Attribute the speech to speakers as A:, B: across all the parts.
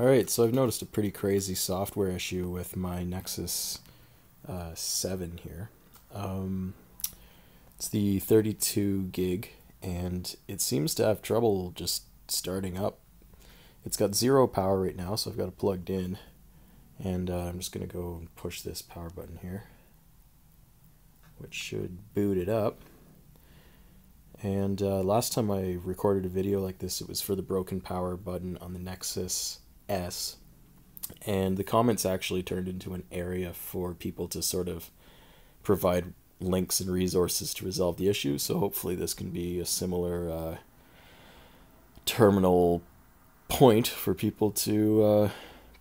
A: Alright, so I've noticed a pretty crazy software issue with my Nexus uh, 7 here. Um, it's the 32 gig, and it seems to have trouble just starting up. It's got zero power right now, so I've got it plugged in. And uh, I'm just going to go and push this power button here, which should boot it up. And uh, last time I recorded a video like this, it was for the broken power button on the Nexus S. And the comments actually turned into an area for people to sort of provide links and resources to resolve the issue. So hopefully this can be a similar uh, terminal point for people to uh,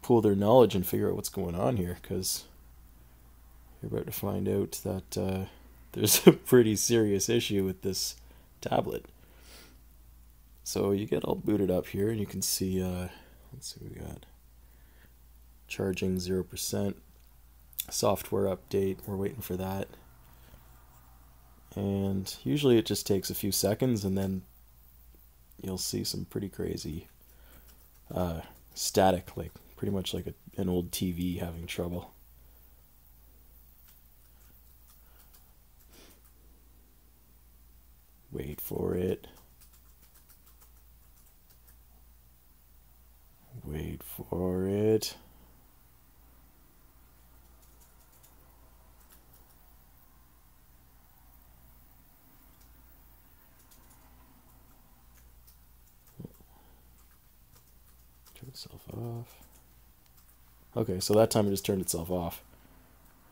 A: pool their knowledge and figure out what's going on here because you're about to find out that uh, there's a pretty serious issue with this tablet. So you get all booted up here and you can see uh, Let's see what we got. Charging 0%. Software update. We're waiting for that. And usually it just takes a few seconds and then you'll see some pretty crazy uh, static, like pretty much like a, an old TV having trouble. Wait for it. Wait for it. Turn itself off. Okay, so that time it just turned itself off.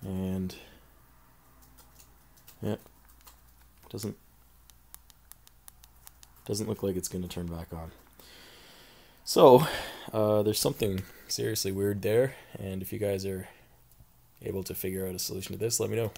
A: And yeah, doesn't doesn't look like it's going to turn back on. So, uh, there's something seriously weird there, and if you guys are able to figure out a solution to this, let me know.